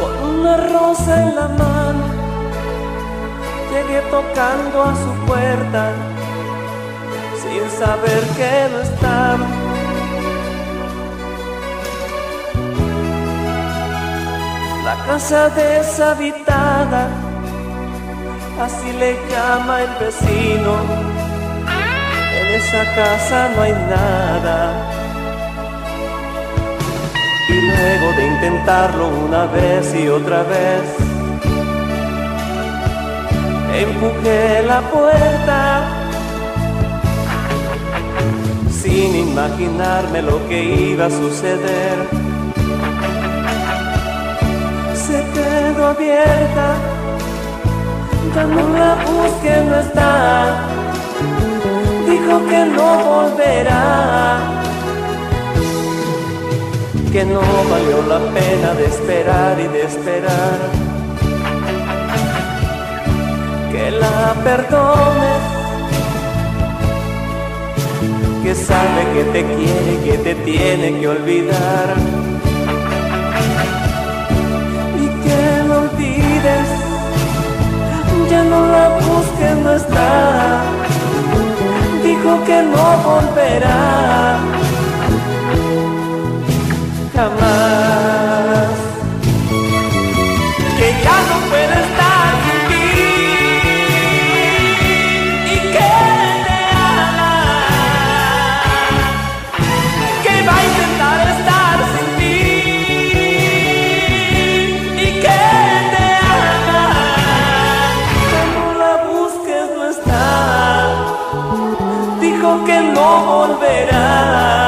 Con una rosa en la mano, llegué tocando a su puerta, sin saber que no estaba. La casa deshabitada, así le llama el vecino. En esa casa no hay nada. Y luego de intentarlo una vez y otra vez, empujé la puerta sin imaginarme lo que iba a suceder. Se quedó abierta, ya no la busqué, no está. Dijo que no volverá que no valió la pena de esperar y de esperar. Que la perdones, que sabe que te quiere, que te tiene que olvidar. No la busques, no está. Dijo que no volverá jamás. Que ya no puede estar que no volverá